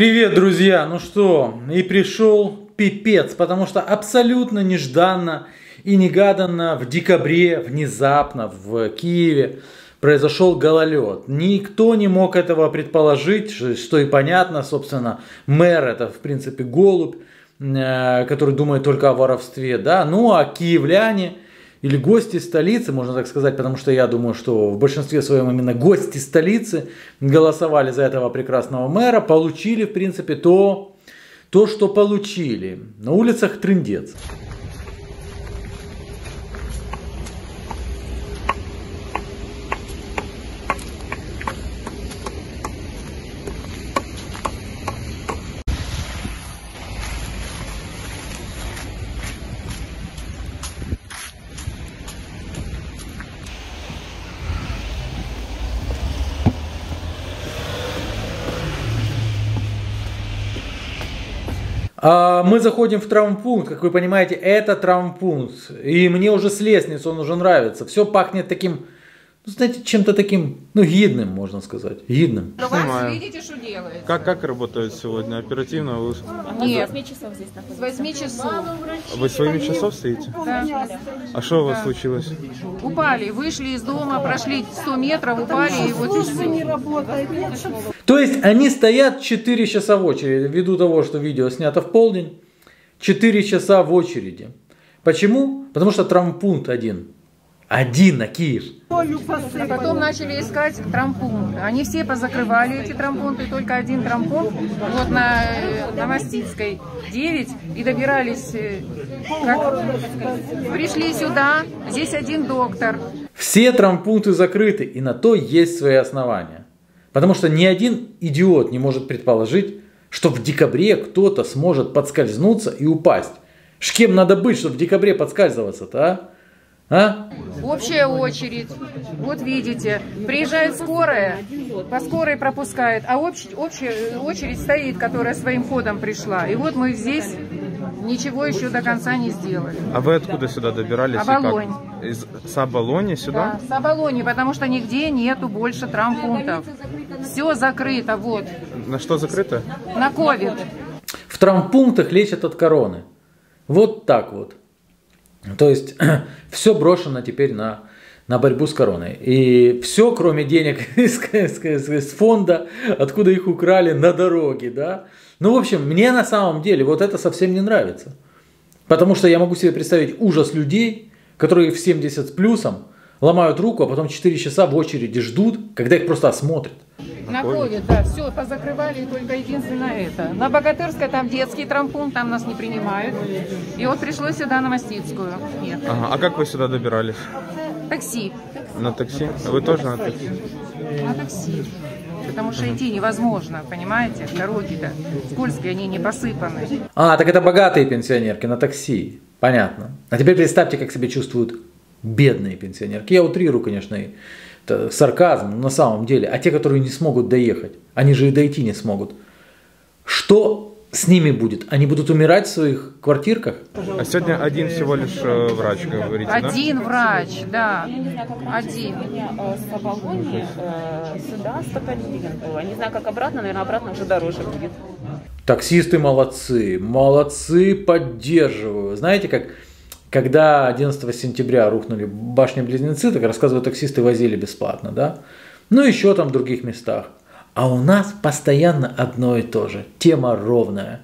Привет, друзья! Ну что, и пришел пипец, потому что абсолютно нежданно и негаданно в декабре внезапно в Киеве произошел гололед. Никто не мог этого предположить, что и понятно, собственно, мэр это в принципе голубь, э, который думает только о воровстве, да, ну а киевляне или гости столицы, можно так сказать, потому что я думаю, что в большинстве своем именно гости столицы голосовали за этого прекрасного мэра, получили, в принципе, то, то что получили. На улицах трындец. Мы заходим в травмпункт, как вы понимаете, это травмпункт. И мне уже с лестницы он уже нравится. Все пахнет таким, знаете, чем-то таким, ну, гидным, можно сказать. Гидным. Но вас видите, что делает. Как, как работает сегодня? Оперативно? Вы, Нет, С 8 часов здесь находится. с 8 часов. вы своими часов стоите? Да. А что у вас Да. случилось? Упали, вышли из дома, прошли 100 метров, упали и вот и всё. То есть они стоят 4 часа в очереди, ввиду того, что видео снято в полдень, 4 часа в очереди. Почему? Потому что травмпункт один. Один на Киев. А потом начали искать трампункты. Они все позакрывали эти трампункты, только один трампункт вот на э, Новостицкой 9 и добирались, э, как пришли сюда, здесь один доктор. Все травмпункты закрыты, и на то есть свои основания. Потому что ни один идиот не может предположить, что в декабре кто-то сможет подскользнуться и упасть. Ж кем надо быть, чтобы в декабре подскальзываться-то, а? А? Общая очередь. Вот видите, приезжает скорая, по скорой пропускает, а общ- общая очередь стоит, которая своим ходом пришла. И вот мы здесь ничего еще до конца не сделали. А вы откуда сюда добирались? Оболонь. Из Сабалони сюда? Да, с Оболони, потому что нигде нету больше травмпунктов. Все закрыто, вот, На что закрыто? на ковид. В травмпунктах лечат от короны. Вот так вот. То есть все брошено теперь на, на борьбу с короной. И все, кроме денег из, из- из- из фонда, откуда их украли на дороге, да. Ну, в общем, мне на самом деле вот это совсем не нравится. Потому что я могу себе представить ужас людей, которые в 70 с плюсом ломают руку, а потом 4 часа в очереди ждут, когда их просто осмотрят. На ковид, да, все позакрывали, только единственное это. На Богатырской там детский трампун, там нас не принимают. И вот пришлось сюда на Мастицкую. Ага. А как вы сюда добирались? Такси, На такси? А Вы тоже на такси? на такси. Потому что идти невозможно, понимаете? Дороги-то скользкие, они не посыпаны. А, так это богатые пенсионерки на такси. Понятно. А теперь представьте, как себя чувствуют бедные пенсионерки. Я утрирую, конечно, это сарказм, но на самом деле. А те, которые не смогут доехать, они же и дойти не смогут. Что с ними будет? Они будут умирать в своих квартирках? А сегодня один всего лишь э, врач, говорите, да? Один врач, да, Я не знаю, как один. У меня э, с Оболони э, сюда 105 гривен было. Не знаю, как обратно, наверное, обратно уже дороже будет. Таксисты молодцы, молодцы, поддерживаю. Знаете, как когда 11 сентября рухнули башни-близнецы, так рассказывают, таксисты возили бесплатно, да? Ну, еще там в других местах. А у нас постоянно одно и то же. Тема ровная.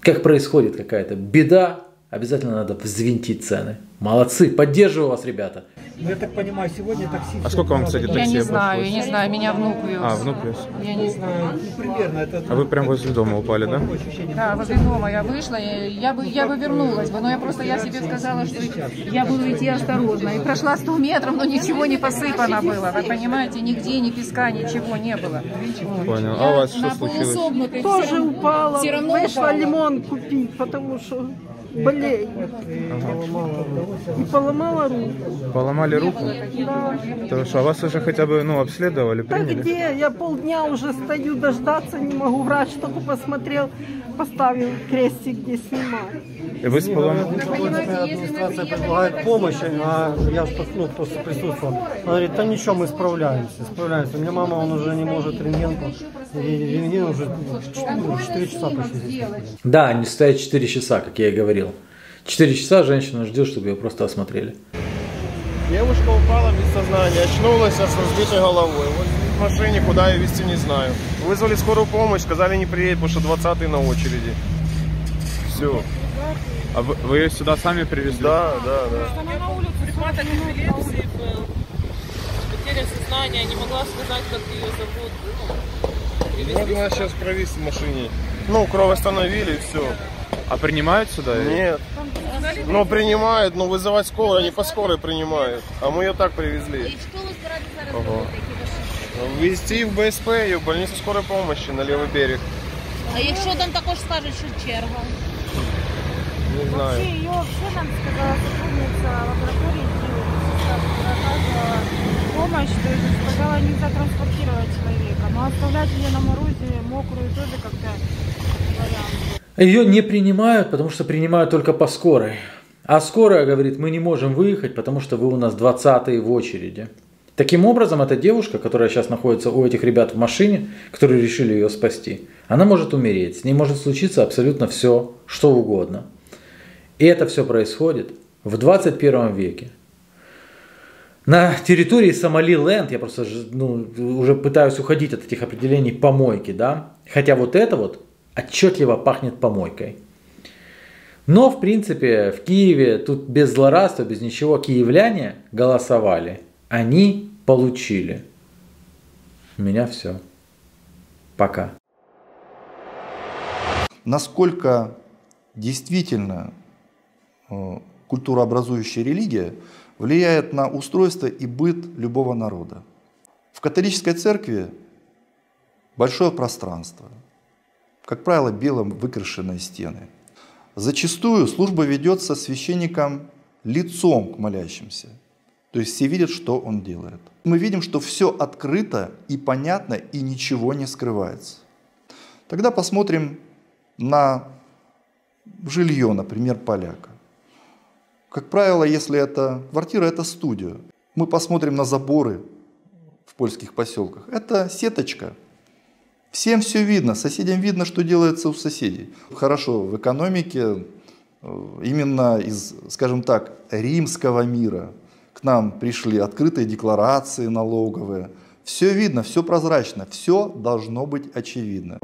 Как происходит какая-то беда, обязательно надо взвинтить цены. Молодцы, поддерживаю вас, ребята. Ну, я так понимаю, сегодня такси... А сколько вам, кстати, Я такси не знаю, я не знаю, меня внук вез. А, внук вез. Я не знаю. Ну, примерно, это... А вы прям возле дома упали, да? Да, возле дома я вышла, я, я бы, я бы вернулась бы, но я просто я себе сказала, что я буду идти осторожно. И прошла 100 метров, но ничего не посыпано было. Вы понимаете, нигде ни песка, ничего не было. Понял. А у вас что случилось? Тоже упала, Все равно вышла лимон купить, потому что болею. И поломала руку. Поломали руку? Да. То что, а вас уже хотя бы, ну, обследовали, Да приняли? где? Я полдня уже стою, дождаться не могу. Врач только посмотрел, поставил крестик, где снимать. И вы с полом... администрация предлагает помощь, а я ж ну, просто присутствовал. Она говорит, да ничего, мы справляемся, справляемся. У меня мама, он уже не может рентген, и рентген уже 4, часа почти здесь. Да, они стоят 4 часа, как я и говорил. 4 часа женщина ждет, чтобы ее просто осмотрели. Девушка упала без сознания, очнулась с разбитой головой. Вот машине, куда ее везти, не знаю. Вызвали скорую помощь, сказали не приедет, потому что 20 на очереди. Все. А вы, вы ее сюда сами привезли? Да, да, да. Она на улице припадок эпилепсии был. Потеря сознания, не могла сказать, как ее зовут. Ну, Можно сейчас провести в машине. Ну, кровь остановили и все. А принимают сюда? Нет. Ну, принимают, но вызывать скорую, они по скорой принимают. А мы ее так привезли. Ого. Везти в БСП ее, в больницу скорой помощи на левый берег. А якщо там також скажуть, що черга? Не знаю. Ее вообще нам сказала сотрудница лаборатории, оказывала помощь, то есть сказала нельзя транспортировать человека, но оставлять ее на морозе мокрую тоже как-то вариант. Ее не принимают, потому что принимают только по скорой. А скорая говорит, мы не можем выехать, потому что вы у нас 20 в очереди. Таким образом, эта девушка, которая сейчас находится у этих ребят в машине, которые решили ее спасти, она может умереть. С ней может случиться абсолютно все, что угодно. И это все происходит в 21 веке. На территории Сомали-Ленд, я просто ну, уже пытаюсь уходить от этих определений помойки, да, хотя вот это вот отчетливо пахнет помойкой. Но, в принципе, в Киеве тут без злорадства, без ничего, киевляне голосовали. Они получили. У меня все. Пока. насколько действительно э, культурообразующая религия влияет на устройство и быт любого народа. В католической церкви большое пространство, как правило, белым выкрашенные стены. Зачастую служба ведется священником лицом к молящимся. То есть все видят, что он делает. Мы видим, что все открыто и понятно, и ничего не скрывается. Тогда посмотрим на жилье, например, поляка. Как правило, если это квартира, это студия. Мы посмотрим на заборы в польских поселках. Это сеточка. Всем все видно, соседям видно, что делается у соседей. Хорошо, в экономике э, именно из, скажем так, римского мира к нам пришли открытые декларации налоговые. Все видно, все прозрачно, все должно быть очевидно.